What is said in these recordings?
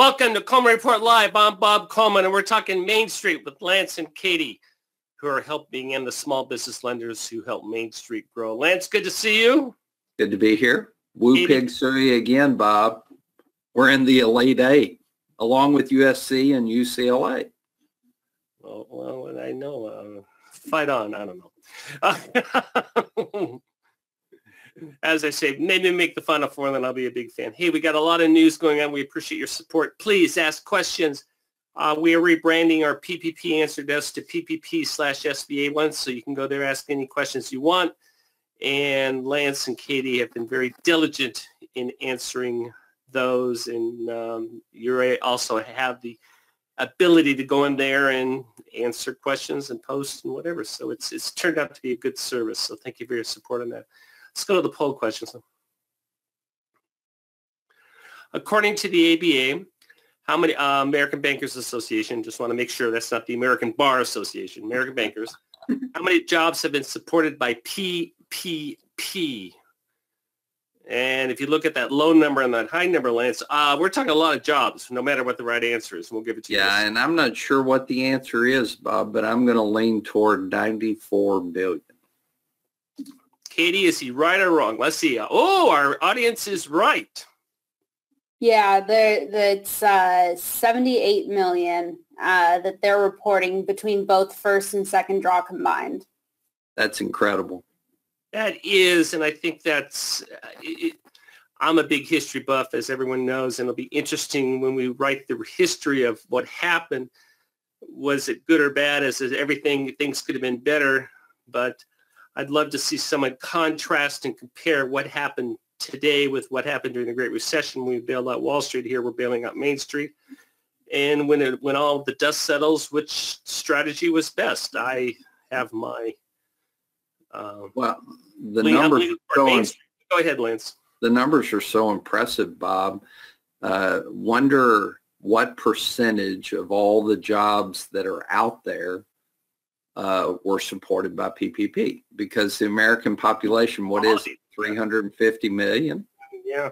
Welcome to Coleman Report Live. I'm Bob Coleman, and we're talking Main Street with Lance and Katie, who are helping and the small business lenders who help Main Street grow. Lance, good to see you. Good to be here. Woo Katie. Pig City again, Bob. We're in the Elite Eight, along with USC and UCLA. Well, well I know. Uh, fight on. I don't know. As I say, maybe make the Final Four, and then I'll be a big fan. Hey, we got a lot of news going on. We appreciate your support. Please ask questions. Uh, we are rebranding our PPP answer desk to PPP slash SBA one, so you can go there, ask any questions you want. And Lance and Katie have been very diligent in answering those, and um, you also have the ability to go in there and answer questions and post and whatever. So it's it's turned out to be a good service. So thank you for your support on that. Let's go to the poll questions. According to the ABA, how many uh, American Bankers Association? Just want to make sure that's not the American Bar Association. American Bankers. how many jobs have been supported by PPP? And if you look at that low number and that high number, Lance, uh, we're talking a lot of jobs, no matter what the right answer is. We'll give it to Yeah, you. Yeah, and I'm not sure what the answer is, Bob, but I'm going to lean toward 94 billion. Katie, is he right or wrong? Let's see. Oh, our audience is right. Yeah, there that's uh, 78 million uh, that they're reporting between both first and second draw combined. That's incredible. That is, and I think that's, uh, it, I'm a big history buff, as everyone knows, and it'll be interesting when we write the history of what happened. Was it good or bad? As is everything, things could have been better, but I'd love to see someone contrast and compare what happened today with what happened during the Great Recession we bailed out Wall Street. Here we're bailing out Main Street. And when it, when all the dust settles, which strategy was best? I have my um, Well, the numbers leaning are toward so Main Street. Go ahead, Lance. the numbers are so impressive, Bob. Uh, wonder what percentage of all the jobs that are out there uh, were supported by PPP because the American population, what is it, 350 million? Yeah.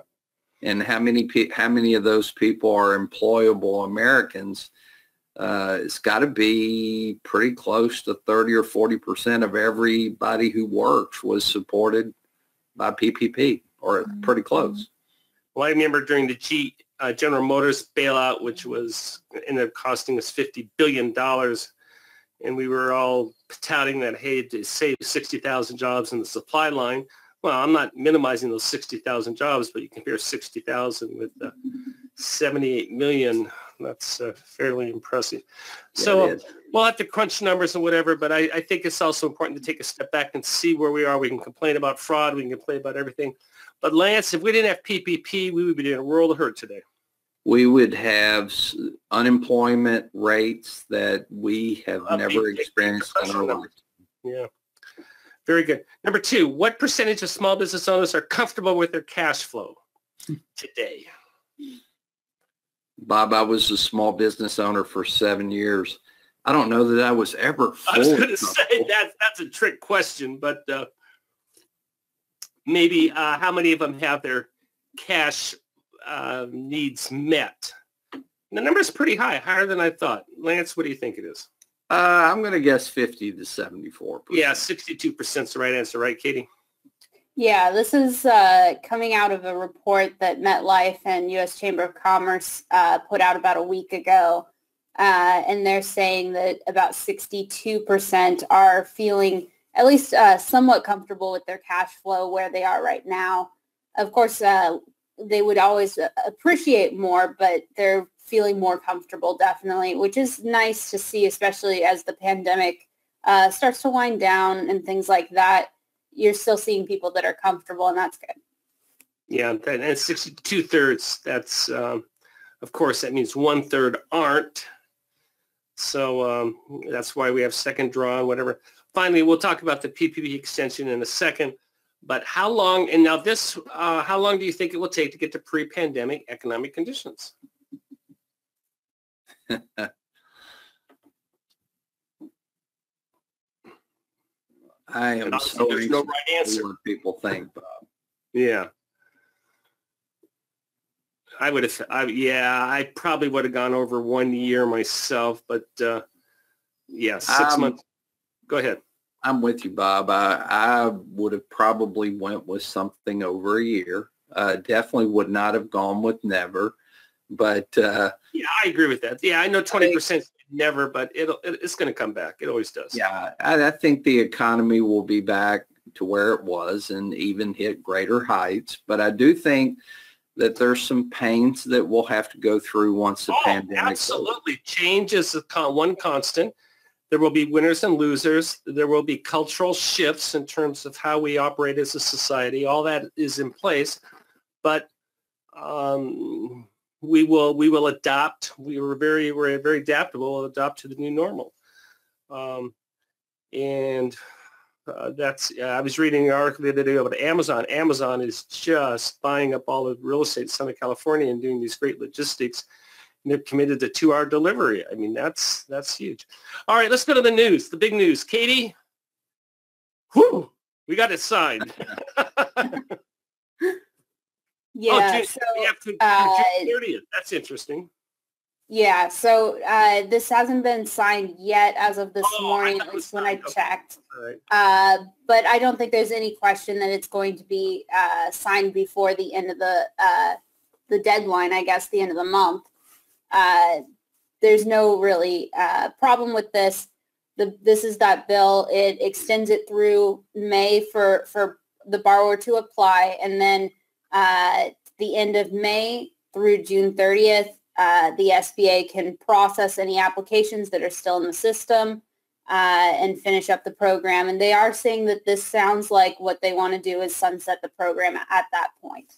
And how many pe- how many of those people are employable Americans? Uh, it's got to be pretty close to 30 or 40 percent of everybody who works was supported by PPP, or pretty close. Well, I remember during the G uh, General Motors bailout, which was ended up costing us fifty billion dollars, and we were all touting that hey, to save sixty thousand jobs in the supply line. Well, I'm not minimizing those sixty thousand jobs, but you compare sixty thousand with uh, seventy-eight million. That's uh, fairly impressive. Yeah, so it we'll have to crunch numbers and whatever, but I, I think it's also important to take a step back and see where we are. We can complain about fraud. We can complain about everything. But Lance, if we didn't have PPP, we would be in a world of hurt today. We would have unemployment rates that we have Uh, never experienced in our life. Yeah. Very good. Number two, what percentage of small business owners are comfortable with their cash flow today? Bob, I was a small business owner for seven years. I don't know that I was ever I was going to say comfortable. that that's a trick question, but uh, maybe uh, how many of them have their cash uh, needs met? The number's pretty high, higher than I thought. Lance, what do you think it is? Uh, I'm going to guess 50 to 74. Yeah, 62% is the right answer, right, Katie? Yeah, this is uh, coming out of a report that MetLife and U.S. Chamber of Commerce uh, put out about a week ago. Uh, and they're saying that about 62% are feeling at least uh, somewhat comfortable with their cash flow where they are right now. Of course, uh, they would always uh, appreciate more, but they're feeling more comfortable definitely, which is nice to see, especially as the pandemic uh, starts to wind down and things like that you're still seeing people that are comfortable and that's good. Yeah, and 62 thirds, that's, um, of course, that means one third aren't. So um, that's why we have second draw and whatever. Finally, we'll talk about the PPP extension in a second. But how long, and now this, uh, how long do you think it will take to get to pre-pandemic economic conditions? I am so there's no right answer. what people think, Bob. Yeah. I would have, I, yeah, I probably would have gone over one year myself, but uh, yeah, six Um, months. Go ahead. I'm with you, Bob. I, I would have probably went with something over a year. Uh, definitely would not have gone with never, but uh, Yeah, I agree with that. Yeah, I know 20% never, but it'll, it, it's going to come back. It always does. yeah, I, I think the economy will be back to where it was and even hit greater heights. But I do think that there's some pains that we'll have to go through once the Oh, pandemic. absolutely. Change is a con- one constant. There will be winners and losers. There will be cultural shifts in terms of how we operate as a society. All that is in place, but um, we will we will adapt. We were very we're very adaptable. We'll adapt to the new normal, um, and uh, that's. Uh, I was reading an article the other day about Amazon. Amazon is just buying up all the real estate in Southern California and doing these great logistics and they're committed to two-hour delivery. I mean, that's that's huge. All right, let's go to the news. The big news, Katie. Whew, we got it signed. Yeah. June- so to, uh, June 30th. That's interesting. yeah. So uh, this hasn't been signed yet as of this Oh, morning, at least when I checked. Right. Uh, but I don't think there's any question that it's going to be uh, signed before the end of the uh, the deadline. I guess the end of the month. Uh, there's no really uh, problem with this. The, this is that bill. It extends it through May for for the borrower to apply, and then uh, the end of May through June 30th, uh, the SBA can process any applications that are still in the system uh, and finish up the program. And they are saying that this sounds like what they want to do is sunset the program at that point.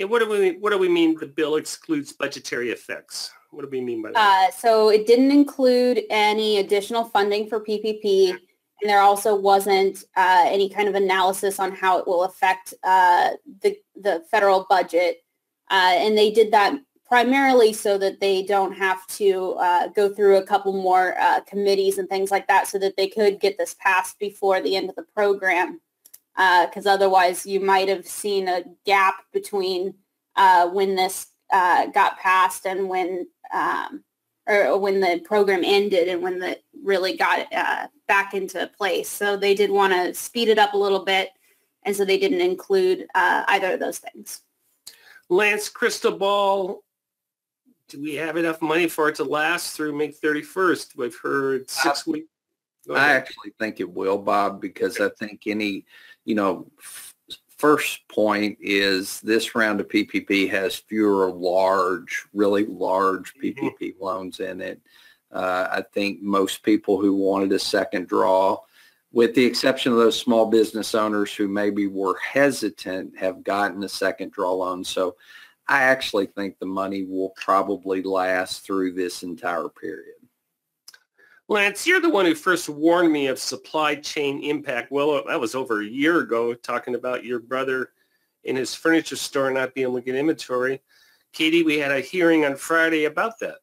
Yeah, what do we what do we mean? The bill excludes budgetary effects. What do we mean by that? Uh, so it didn't include any additional funding for PPP. And there also wasn't uh, any kind of analysis on how it will affect uh, the, the federal budget. Uh, and they did that primarily so that they don't have to uh, go through a couple more uh, committees and things like that so that they could get this passed before the end of the program. Because otherwise you might have seen a gap between uh, when this uh, got passed and when um, or when the program ended and when it really got uh, back into place. So they did want to speed it up a little bit, and so they didn't include uh, either of those things. Lance Crystal Ball. Do we have enough money for it to last through May 31st? We've heard six weeks. I actually think it will, Bob, because I think any, you know, f- first point is this round of PPP has fewer large, really large. PPP loans in it. Uh, I think most people who wanted a second draw, with the exception of those small business owners who maybe were hesitant, have gotten a second draw loan. So I actually think the money will probably last through this entire period. Lance, you're the one who first warned me of supply chain impact. Well, that was over a year ago, talking about your brother in his furniture store not being able to get inventory. Katie, we had a hearing on Friday about that.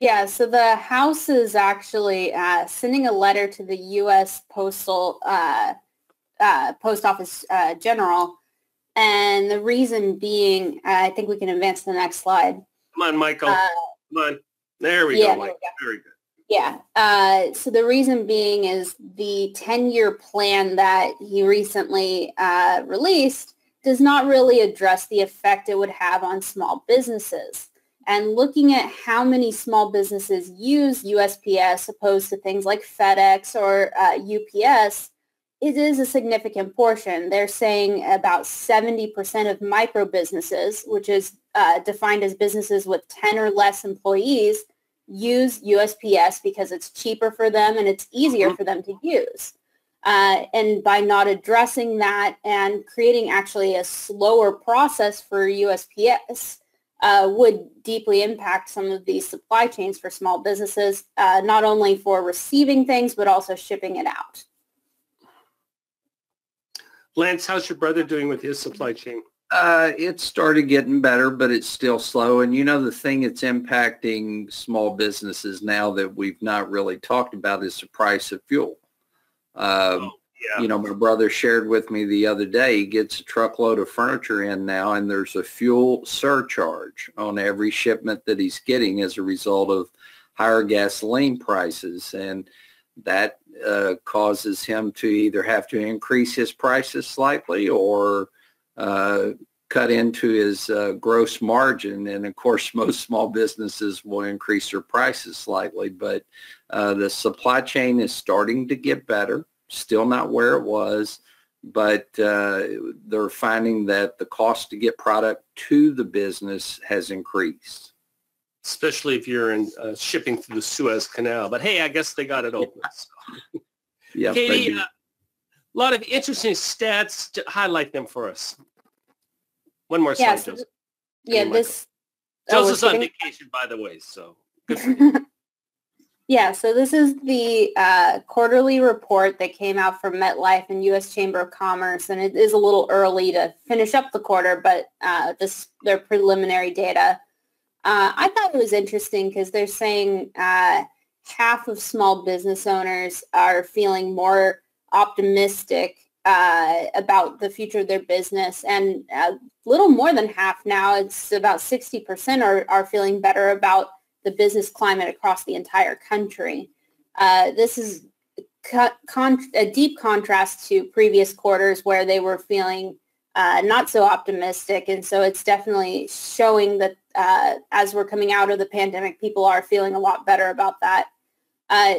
Yeah, so the House is actually uh, sending a letter to the U.S. Postal uh, uh, Post Office uh, General, and the reason being, uh, I think we can advance to the next slide. Come on, Michael. Uh, Come on. There we yeah, go, there we go. Very good. Yeah. Uh, so the reason being is the 10-year plan that he recently uh, released does not really address the effect it would have on small businesses. And looking at how many small businesses use USPS opposed to things like FedEx or uh, UPS, it is a significant portion. They're saying about 70% of micro businesses, which is uh, defined as businesses with 10 or less employees, use USPS because it's cheaper for them and it's easier for them to use. Uh, and by not addressing that and creating actually a slower process for USPS uh, would deeply impact some of these supply chains for small businesses, uh, not only for receiving things, but also shipping it out. Lance, how's your brother doing with his supply chain? Uh, it started getting better, but it's still slow. And you know, the thing that's impacting small businesses now that we've not really talked about is the price of fuel. Um, yeah. you know, my brother shared with me the other day, he gets a truckload of furniture in now and there's a fuel surcharge on every shipment that he's getting as a result of higher gasoline prices. And that uh, causes him to either have to increase his prices slightly or uh, cut into his uh, gross margin. And of course, most small businesses will increase their prices slightly, but uh, the supply chain is starting to get better, still not where it was, but uh, they're finding that the cost to get product to the business has increased. Especially if you're in uh, shipping through the Suez Canal. But hey, I guess they got it open. So. yeah, Katie, a lot of interesting stats to highlight them for us. One more slide, Joseph. Yeah, this. Joseph's oh, on vacation, by the way, so Yeah, so this is the uh, quarterly report that came out from MetLife and U.S. Chamber of Commerce, and it is a little early to finish up the quarter, but uh, this their preliminary data. Uh, I thought it was interesting because they're saying uh, half of small business owners are feeling more optimistic uh, about the future of their business, and a little more than half now, it's about 60% are, are feeling better about the business climate across the entire country. Uh, this is con- a deep contrast to previous quarters where they were feeling uh, not so optimistic. And so it's definitely showing that uh, as we're coming out of the pandemic, people are feeling a lot better about that. Uh,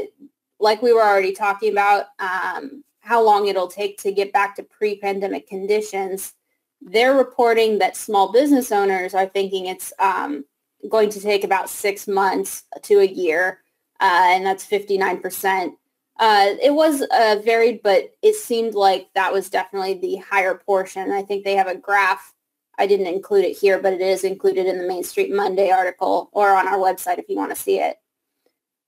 like we were already talking about, um, how long it'll take to get back to pre-pandemic conditions. They're reporting that small business owners are thinking it's um, going to take about six months to a year, uh, and that's 59%. Uh, it was uh, varied, but it seemed like that was definitely the higher portion. I think they have a graph. I didn't include it here, but it is included in the Main Street Monday article or on our website if you want to see it.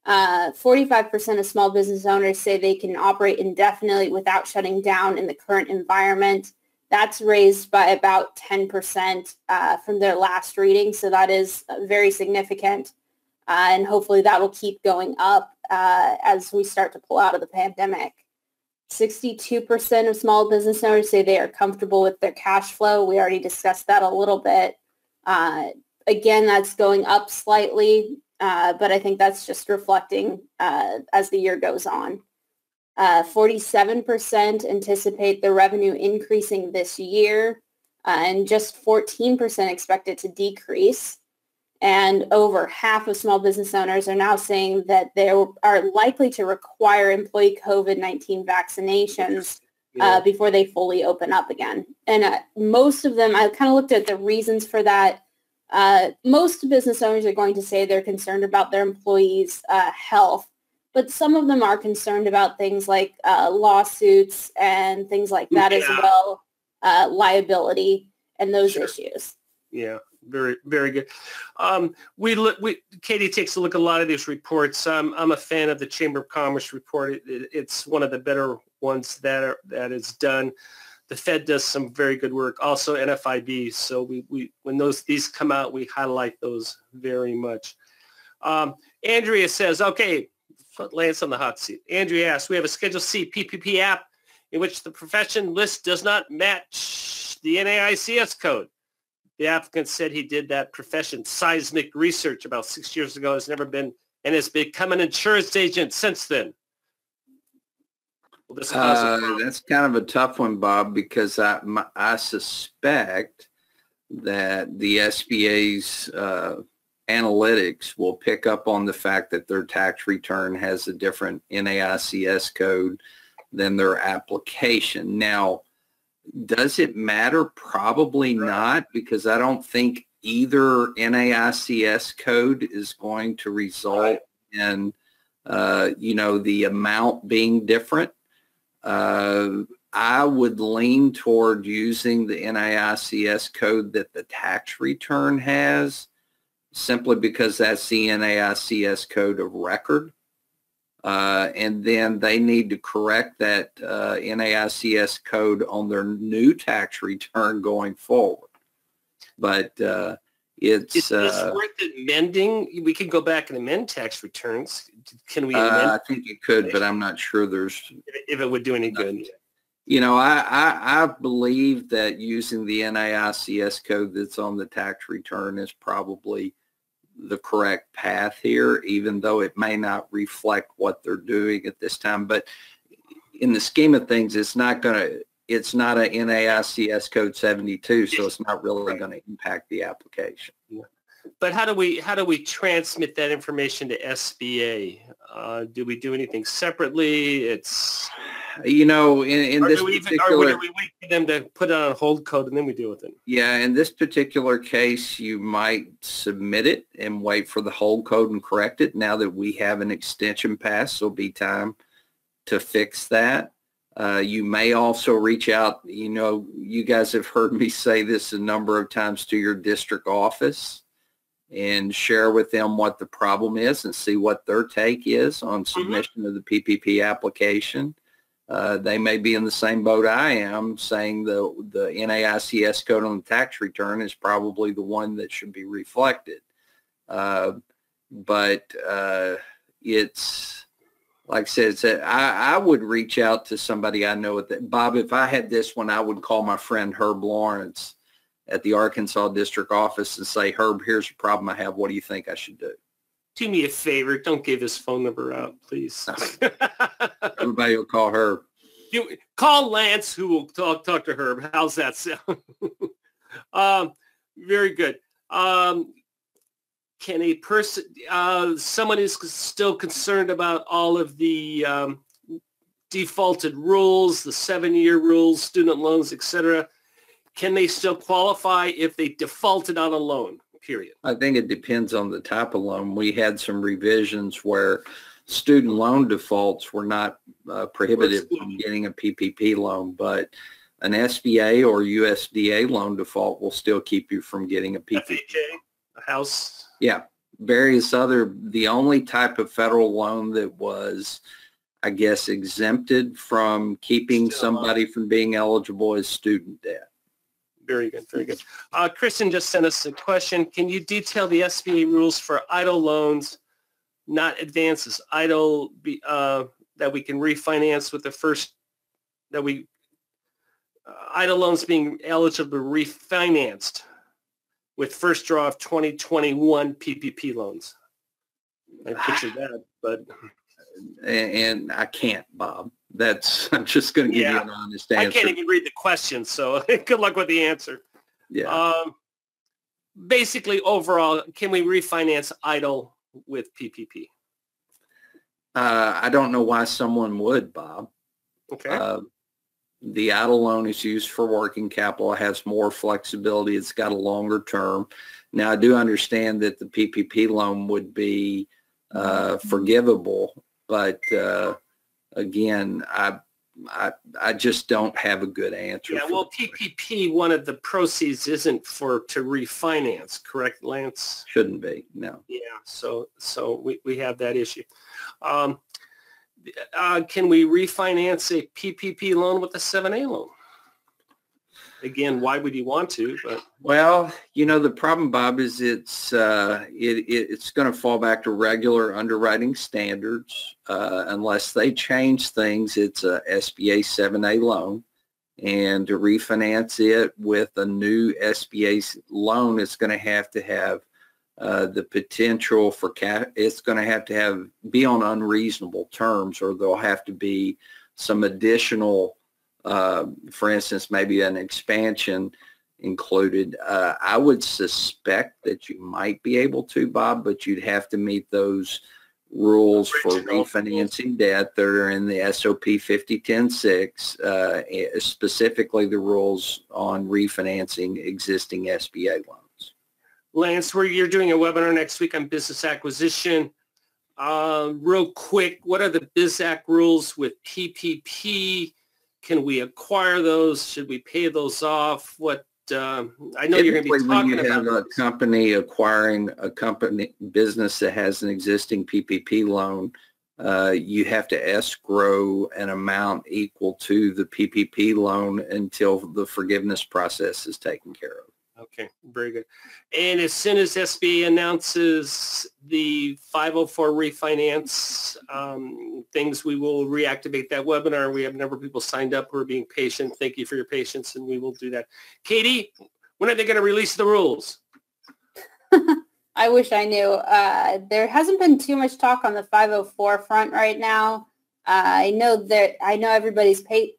45% uh, of small business owners say they can operate indefinitely without shutting down in the current environment. That's raised by about 10% uh, from their last reading. So that is very significant. Uh, and hopefully that will keep going up uh, as we start to pull out of the pandemic. 62% of small business owners say they are comfortable with their cash flow. We already discussed that a little bit. Uh, again, that's going up slightly, uh, but I think that's just reflecting uh, as the year goes on. Uh, 47% anticipate the revenue increasing this year, uh, and just 14% expect it to decrease. And over half of small business owners are now saying that they are likely to require employee COVID-19 vaccinations uh, yeah. before they fully open up again. And uh, most of them, I kind of looked at the reasons for that. Uh, most business owners are going to say they're concerned about their employees' uh, health but some of them are concerned about things like uh, lawsuits and things like that yeah. as well, uh, liability and those sure. issues. Yeah, very very good. Um, we look. We Katie takes a look at a lot of these reports. Um, I'm a fan of the Chamber of Commerce report. It, it, it's one of the better ones that are that is done. The Fed does some very good work. Also NFIB. So we, we when those these come out, we highlight those very much. Um, Andrea says, okay, put Lance on the hot seat. Andrea asks, we have a Schedule C PPP app in which the profession list does not match the NAICS code. The applicant said he did that profession seismic research about six years ago, has never been, and has become an insurance agent since then. Well, uh, that's kind of a tough one, Bob, because I, my, I suspect that the SBA's uh, analytics will pick up on the fact that their tax return has a different NAICS code than their application. Now, does it matter? Probably not, because I don't think either NAICS code is going to result in, uh, you know, the amount being different. Uh, I would lean toward using the NAICS code that the tax return has simply because that's the NAICS code of record. Uh, and then they need to correct that uh, NAICS code on their new tax return going forward. But uh, it's is this uh, worth amending? We can go back and amend tax returns. Can we? Amend? I think you could, but I'm not sure there's if it would do any good. You know, I, I, I believe that using the NAICS code that's on the tax return is probably the correct path here, even though it may not reflect what they're doing at this time. But in the scheme of things, it's not going to, it's not a NAICS code 72, so it's not really going to impact the application. But how do we how do we transmit that information to SBA? Uh, do we do anything separately? It's You know, in, in this do we even, or particular, do we wait for them to put it on a hold code and then we deal with it? yeah, in this particular case, you might submit it and wait for the hold code and correct it. Now that we have an extension pass, there'll be time to fix that. Uh, you may also reach out, you know, you guys have heard me say this a number of times to your district office and share with them what the problem is and see what their take is on submission of the PPP application. Uh, they may be in the same boat I am, saying the the NAICS code on the tax return is probably the one that should be reflected. Uh, but uh, it's like I said, a, I, I would reach out to somebody I know. That Bob, if I had this one, I would call my friend Herb Lawrence at the Arkansas district office and say, Herb, here's a problem I have. What do you think I should do? Do me a favor. Don't give his phone number out, please. Everybody will call Herb. you call Lance, who will talk talk to Herb. How's that sound? um, very good. Um, can a person, uh, someone is still concerned about all of the um, defaulted rules, the seven-year rules, student loans, etc. Can they still qualify if they defaulted on a loan? Period. I think it depends on the type of loan. We had some revisions where student loan defaults were not uh, prohibited from getting a PPP loan, but an SBA or USDA loan default will still keep you from getting a PPP. FHA, a house. Yeah, various other, the only type of federal loan that was, I guess, exempted from keeping Still somebody from being eligible is student debt. Very good, very good. Uh, Kristen just sent us a question. Can you detail the SBA rules for EIDL loans, not advances, EIDL be, uh, that we can refinance with the first, that we, uh, EIDL loans being eligible to be refinanced with first draw of 2021 PPP loans? I pictured that, but And I can't, Bob. That's, I'm just going to give you an honest answer. I can't even read the question, so good luck with the answer. Yeah. Um, basically, overall, can we refinance EIDL with PPP? Uh, I don't know why someone would, Bob. Okay. Uh, the EIDL loan is used for working capital, It has more flexibility, it's got a longer term. Now, I do understand that the PPP loan would be uh, forgivable, but uh, again, I, I, I just don't have a good answer. yeah. Well. PPP, one of the proceeds isn't for to refinance, correct, Lance? Shouldn't be, no. Yeah. So, so we, we have that issue. Um, uh, can we refinance a PPP loan with a 7A loan? Again, why would you want to? But Well, you know, the problem, Bob, is it's uh, it, it, it's going to fall back to regular underwriting standards. Uh, unless they change things, it's a SBA 7A loan. And to refinance it with a new SBA loan, it's going to have to have uh, the potential for ca- it's going to have to have be on unreasonable terms or there'll have to be some additional uh, for instance, maybe an expansion included. Uh, I would suspect that you might be able to, Bob, but you'd have to meet those rules for refinancing debt that are in the SOP 50106, uh, eh, specifically the rules on refinancing existing SBA loans. Lance, we're, you're doing a webinar next week on business acquisition. Uh, real quick, what are the BizAc rules with PPP? Can we acquire those? Should we pay those off? What, um, I know you're going to be Typically, when talking you about have a those. company acquiring a company business that has an existing PPP loan, uh, you have to escrow an amount equal to the PPP loan until the forgiveness process is taken care of. Okay, very good. And as soon as SBA announces the 504 refinance um, things, we will reactivate that webinar. We have a number of people signed up who are being patient. Thank you for your patience, and we will do that. Katie, when are they going to release the rules? I wish I knew. Uh, there hasn't been too much talk on the 504 front right now. Uh, I know that I know everybody's paid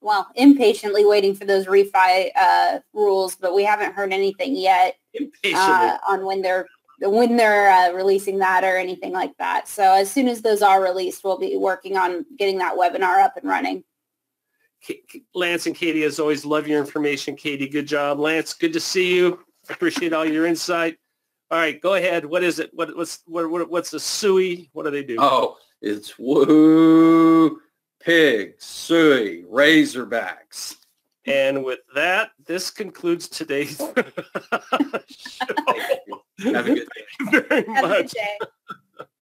well, impatiently waiting for those refi uh, rules, but we haven't heard anything yet uh, on when they're when they're uh, releasing that or anything like that. So as soon as those are released, we'll be working on getting that webinar up and running. Lance and Katie, as always, love your information. Katie, good job. Lance, good to see you. I appreciate all your insight. All right, go ahead. What is it? What, what's what, what, what's the SUI? What do they do? Oh, it's woo pigs, suey, razorbacks. And with that, this concludes today's show. Have a good day. Thank you very much.